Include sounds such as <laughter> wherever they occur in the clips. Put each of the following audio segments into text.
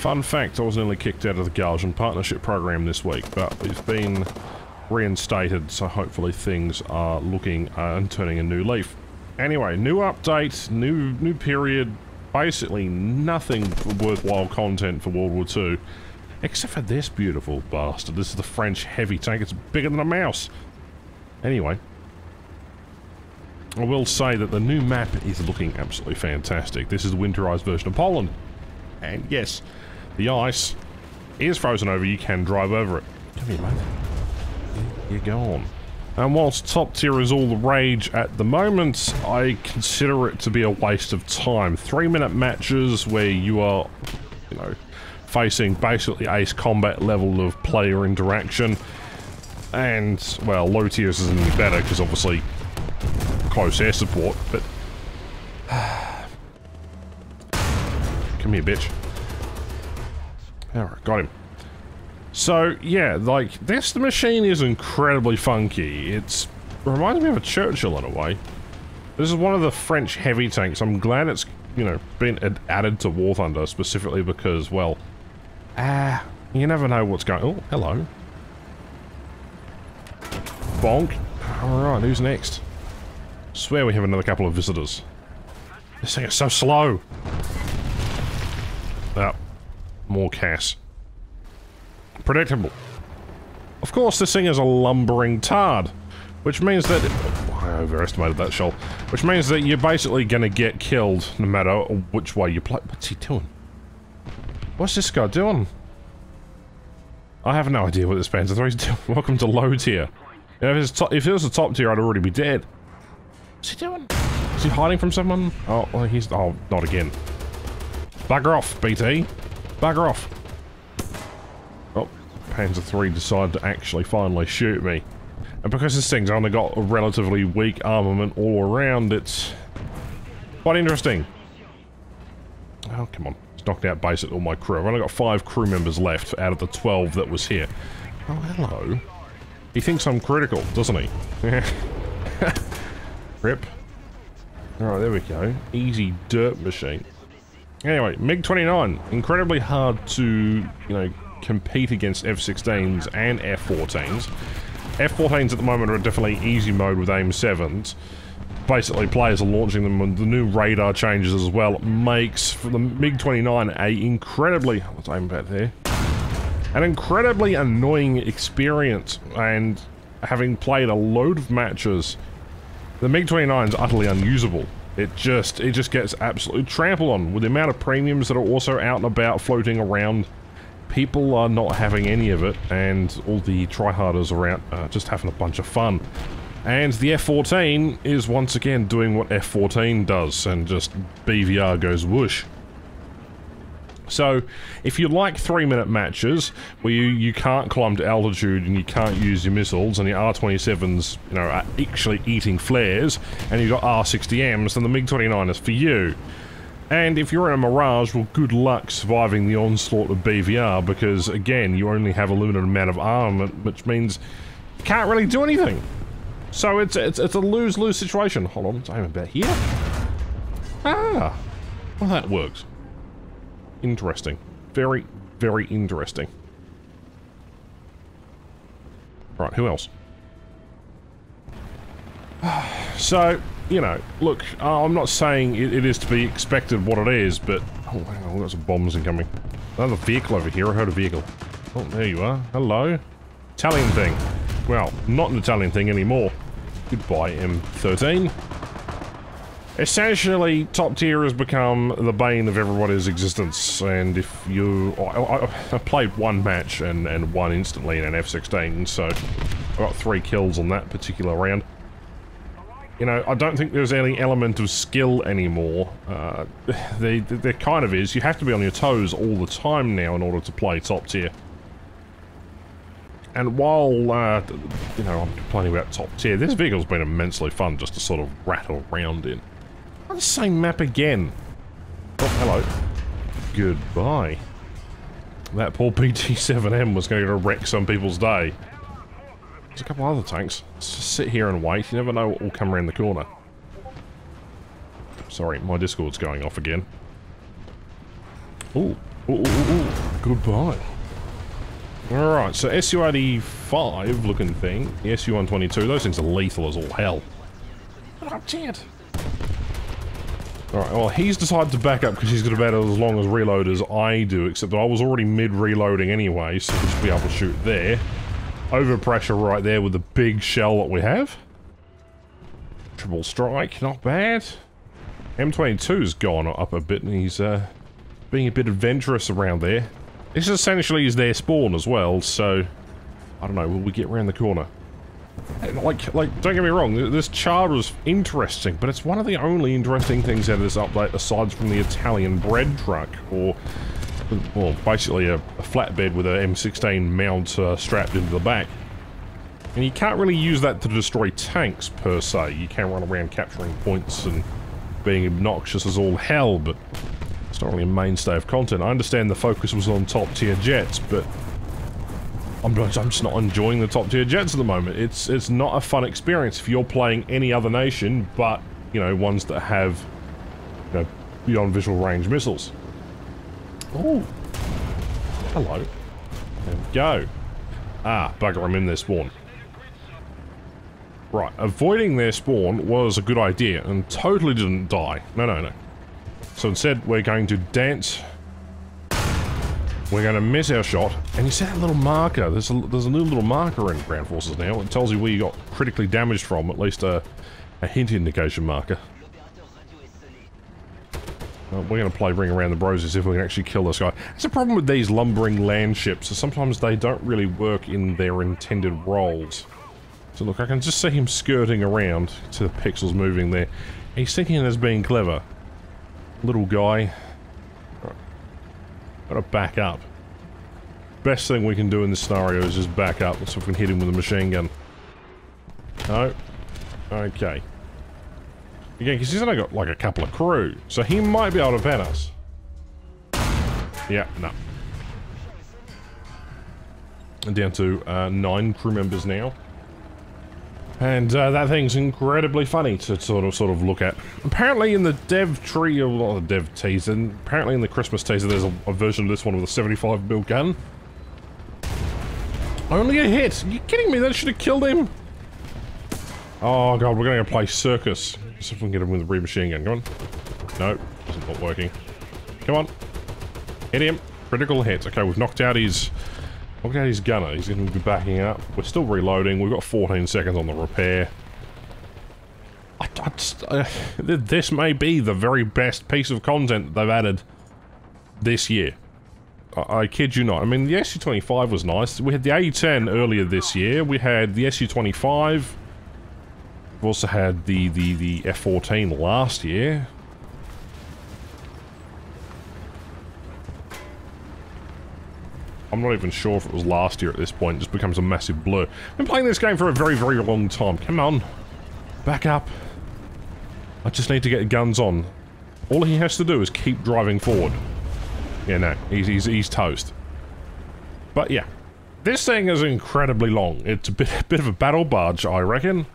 Fun fact, I was nearly kicked out of the Gaijin Partnership Program this week, but we've been reinstated, so hopefully things are looking uh, and turning a new leaf. Anyway, new update, new new period, basically nothing worthwhile content for World War II, except for this beautiful bastard. This is the French heavy tank. It's bigger than a Maus. Anyway, I will say that the new map is looking absolutely fantastic. This is the winterized version of Poland. And yes, the ice is frozen over. You can drive over it. Come here, mate. You're gone. And whilst top tier is all the rage at the moment, I consider it to be a waste of time. Three minute matches where you are, you know, facing basically ace combat level of player interaction. And, well, low tiers isn't any better because obviously close air support, but... <sighs> Come here, bitch. Alright, got him. So, yeah, like, this the machine is incredibly funky. It's... reminds me of a Churchill in a way. This is one of the French heavy tanks. I'm glad it's, you know, been added to War Thunder specifically because, well... Ah, you never know what's going... Oh, hello. Bonk. Alright, who's next? Swear we have another couple of visitors. This thing is so slow. Ah, more CAS. Predictable. Of course, this thing is a lumbering tard, which means that... Oh, I overestimated that shell. Which means that you're basically going to get killed no matter which way you play. What's he doing? What's this guy doing? I have no idea what this Panzer III's doing. <laughs> Welcome to low tier. If, if it was a top tier, I'd already be dead. What's he doing? Is he hiding from someone? Oh, well, he's... Oh, not again. Bugger off, BT. Bugger off. Oh, Panzer III decided to actually finally shoot me. And because this thing's only got a relatively weak armament all around, it's quite interesting. Oh, come on. It's knocked out basically all my crew. I've only got five crew members left out of the 12 that was here. Oh, hello. He thinks I'm critical, doesn't he? <laughs> Rip. Alright, there we go. Easy dirt machine. Anyway, MiG-29. Incredibly hard to, you know, compete against F-16s and F-14s. F-14s at the moment are definitely easy mode with AIM-7s. Basically, players are launching them and the new radar changes as well. It makes for the MiG-29 a incredibly... Let's aim back there. An incredibly annoying experience, and having played a load of matches, the MiG-29 is utterly unusable. It just, it just gets absolutely trampled on with the amount of premiums that are also out and about floating around. People are not having any of it, and all the tryharders are out uh, just having a bunch of fun. And the F-14 is once again doing what F-14 does, and just BVR goes whoosh. So, if you like three-minute matches, where you, you can't climb to altitude and you can't use your missiles, and your R-27s, you know, are actually eating flares, and you've got R-60Ms, then the MiG-29 is for you. And if you're in a Mirage, well, good luck surviving the onslaught of BVR, because, again, you only have a limited amount of armament, which means you can't really do anything. So it's, it's, it's a lose-lose situation. Hold on, I'm about here. Ah, well, that works. Interesting. Very, very interesting. Right, who else? <sighs> So, you know, look, I'm not saying it, it is to be expected what it is, but... Oh, wow, we've got some bombs incoming. Another vehicle over here, I heard a vehicle. Oh, there you are. Hello. Italian thing. Well, not an Italian thing anymore. Goodbye, M13. Essentially, top tier has become the bane of everybody's existence, and if you... I, I, I played one match and, and won instantly in an F-16, so I got three kills on that particular round. You know, I don't think there's any element of skill anymore. Uh, there, there kind of is. You have to be on your toes all the time now in order to play top tier. And while, uh, you know, I'm complaining about top tier, this vehicle's been immensely fun just to sort of rattle around in. On the same map again. Oh, hello. Goodbye. That poor BT-7M was going to wreck some people's day. There's a couple other tanks. Let's just sit here and wait. You never know what will come around the corner. Sorry, my Discord's going off again. Ooh, Ooh, ooh, ooh. Goodbye. Alright, so SU-85 looking thing, the SU-122, those things are lethal as all hell. Oh, shit. Alright, well, he's decided to back up because he's got about as long as reload as I do, except that I was already mid-reloading anyway, so he should be able to shoot there. Overpressure right there with the big shell that we have. Triple strike, not bad. M22's gone up a bit and he's uh, being a bit adventurous around there. This essentially is their spawn as well, so... I don't know, will we get around the corner? Like, like, don't get me wrong, this char is interesting, but it's one of the only interesting things out of this update aside from the Italian bread truck, or... Well, basically a, a flatbed with an M16 mount uh, strapped into the back. And you can't really use that to destroy tanks, per se. You can run around capturing points and being obnoxious as all hell, but it's not really a mainstay of content. I understand the focus was on top tier jets, but I'm, I'm just not enjoying the top tier jets at the moment. It's it's not a fun experience if you're playing any other nation, but you know ones that have you know beyond visual range missiles. Oh, hello. There we go. Ah, bugger, I'm in their spawn. Right, avoiding their spawn was a good idea and totally didn't die. No, no, no. So instead, we're going to dance. We're going to miss our shot. And you see that little marker. There's a, there's a new little marker in Ground Forces now. It tells you where you got critically damaged from, at least a, a hint indication marker. Uh, we're going to play Ring Around the Bros as if we can actually kill this guy. It's a problem with these lumbering land ships. So sometimes they don't really work in their intended roles. So look, I can just see him skirting around to the pixels moving there. He's thinking as being clever little guy. Gotta back up. Best thing we can do in this scenario is just back up. See if we can hit him with a machine gun. No. Okay. Again, because he's only got like a couple of crew, so he might be able to vet us. Yeah, no. And down to uh, nine crew members now. And uh, that thing's incredibly funny to sort of sort of look at. Apparently in the dev tree, or not the dev teaser, apparently in the Christmas teaser there's a, a version of this one with a 75 mil gun. Only a hit! Are you kidding me? That should have killed him! Oh god, we're gonna play circus. See if we can get him with a re-machine gun. Come on. No, is not working. Come on. Hit him. Critical hit. Okay, we've knocked out his Look at his gunner. He's going to be backing up. We're still reloading. We've got 14 seconds on the repair. I, I just, uh, this may be the very best piece of content they've added this year. I, I kid you not. I mean, the SU-25 was nice. We had the A-10 earlier this year. We had the SU-25. We've also had the, the, the F-14 last year. I'm not even sure if it was last year at this point. It just becomes a massive blur. I've been playing this game for a very, very long time. Come on. Back up. I just need to get guns on. All he has to do is keep driving forward. Yeah, no. He's, he's, he's toast. But yeah. This thing is incredibly long. It's a bit, a <laughs> bit of a battle barge, I reckon.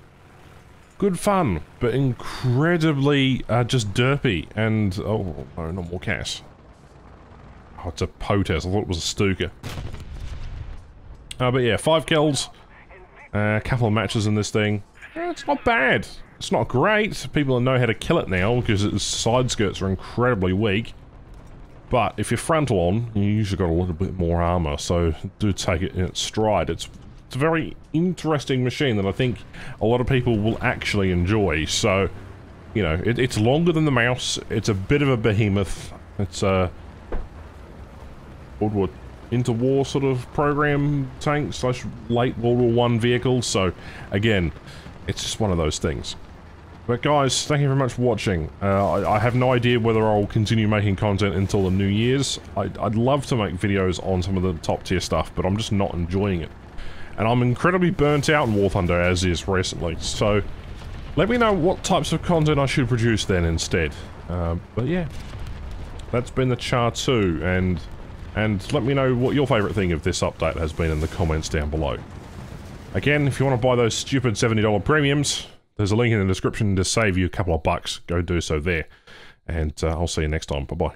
Good fun, but incredibly uh, just derpy. And, oh, no, not more CAS. Oh, it's a Potez. I thought it was a Stuka. Uh, but yeah, five kills. Uh, a couple of matches in this thing. Eh, it's not bad. It's not great. People know how to kill it now because its side skirts are incredibly weak. But if you're frontal on, you usually got a little bit more armor, so do take it in its stride. It's, it's a very interesting machine that I think a lot of people will actually enjoy. So, you know, it, it's longer than the Maus. It's a bit of a behemoth. It's a... Uh, World War interwar sort of program tank slash late World War One vehicle. So again, it's just one of those things. But guys, thank you very much for watching. Uh, I, I, have no idea whether I'll continue making content until the New Year's. I'd, I'd love to make videos on some of the top tier stuff, but I'm just not enjoying it. And I'm incredibly burnt out in War Thunder as is recently, so let me know what types of content I should produce then instead. Uh, but yeah, that's been the Char 2, and and let me know what your favourite thing of this update has been in the comments down below. Again, if you want to buy those stupid $70 premiums, there's a link in the description to save you a couple of bucks. Go do so there. And uh, I'll see you next time. Bye-bye.